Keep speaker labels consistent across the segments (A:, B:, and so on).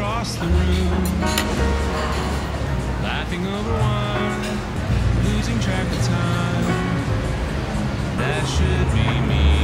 A: across the room. Laughing over wine, losing track of time. That should be me.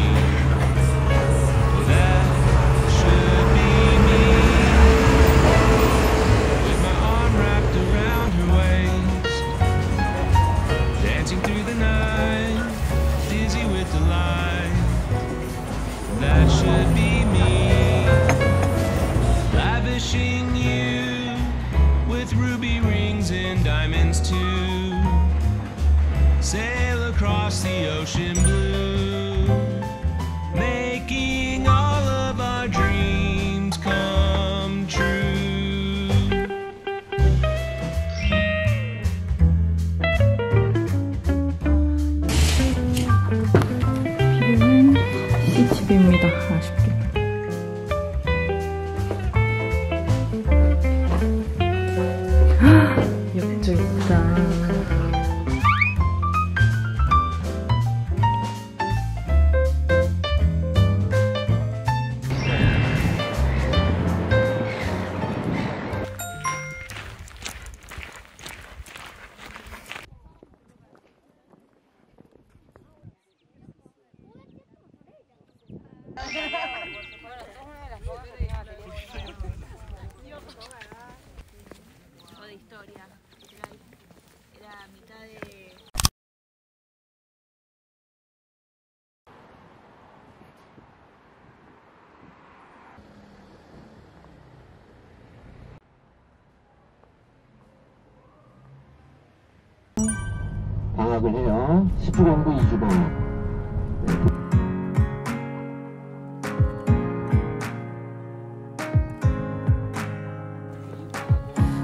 B: 방학을 해요. 19공부 2주봉.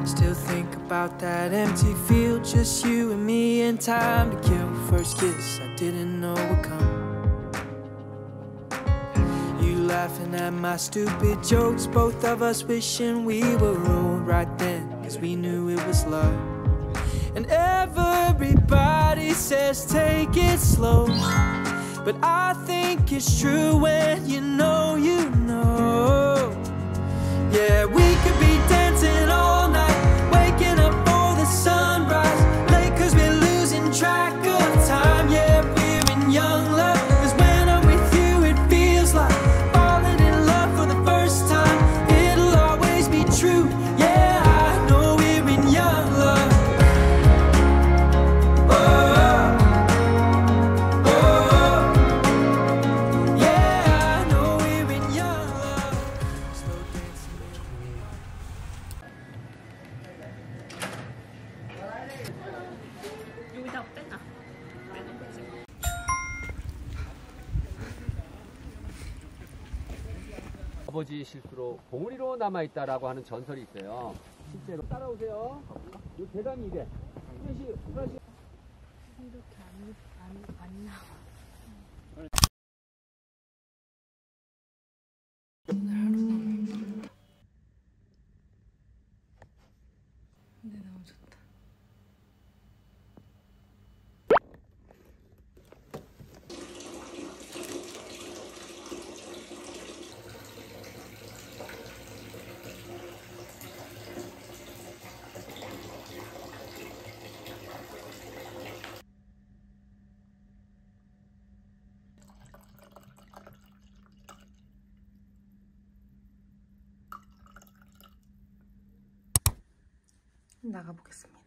C: Still think about that empty field, just you and me, and time to kill. First kiss, I didn't know would come. You laughing at my stupid jokes, both of us wishing we were old right then, cause we knew it was love. And everybody says take it slow, but I think it's true when you know you know. Yeah, we could
D: 아버지 실수로 봉우리로 남아있다라고 하는 전설이 있어요. 실제로 따라오세요. 이 계단이 이래. 후레쉬, 후레쉬.
E: 근데 나가보겠습니다.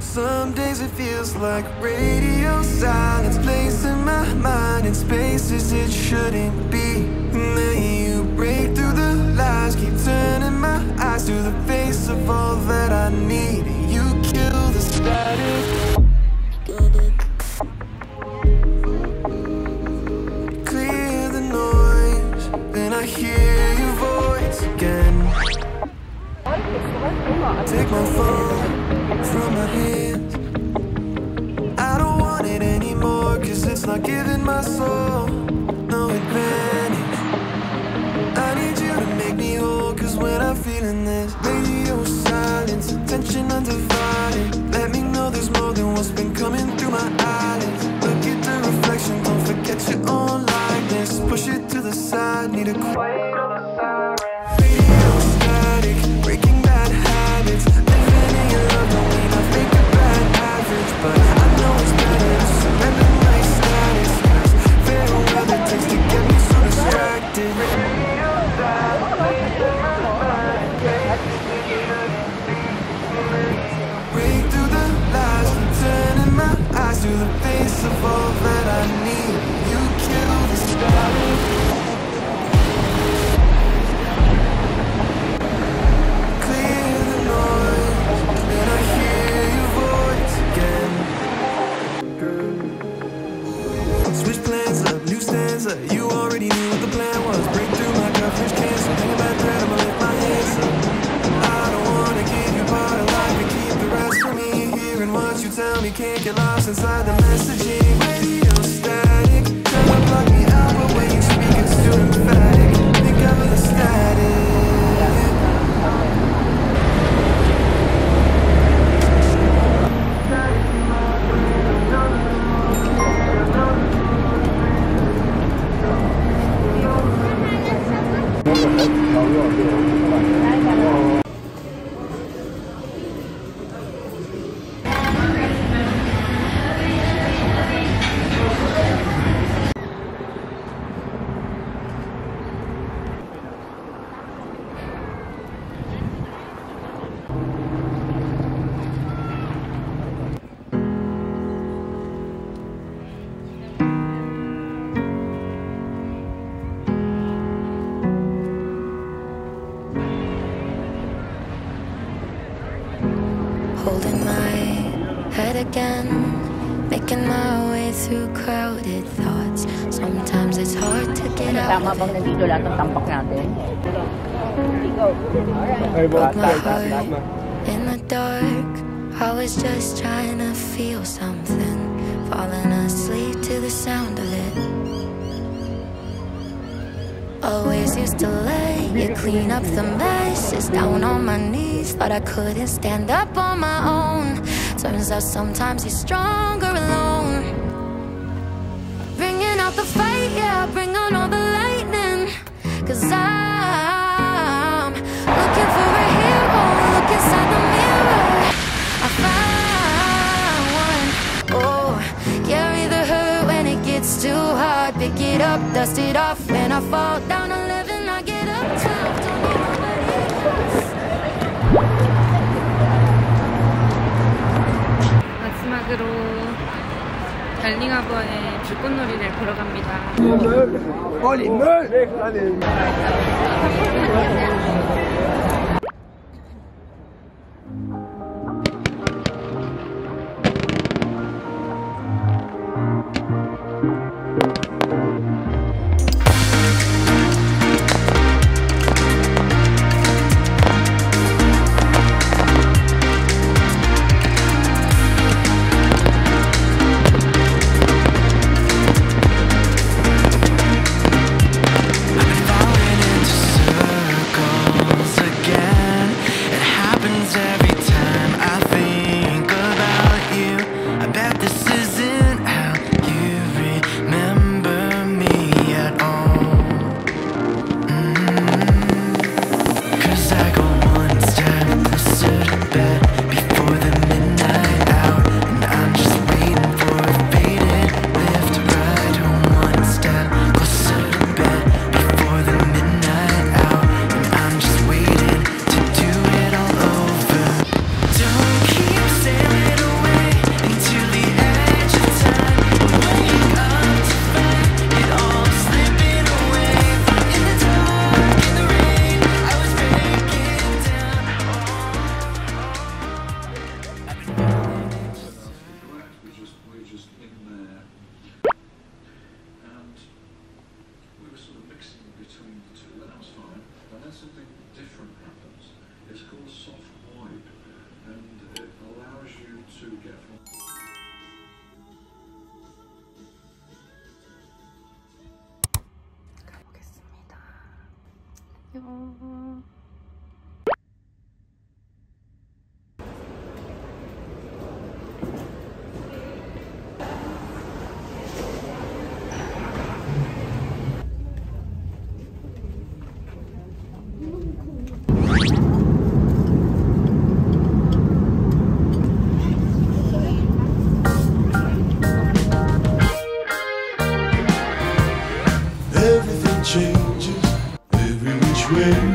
C: Some days it feels like radio silence, placing my mind in spaces it shouldn't be. And then you break through the lies, keep turning eyes to the face of all that I need. not feeling this. Radio silence, attention undivided. Let me know there's more than what's been coming through my eyelids. Look at the reflection, don't forget your own likeness Push it to the side,
F: need a quiet again Making my way through crowded thoughts. Sometimes it's hard to get out of it. my heart in the dark I was just trying to feel something. Falling asleep to the sound of it. Always used to lay you clean up the messes. Down on my knees, thought I couldn't stand up on my own. Turns out sometimes he's stronger alone.
E: 밖으로 달링하버의 불꽃놀이를 보러 갑니다.
G: 어린 물! change
H: been